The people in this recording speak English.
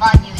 on you.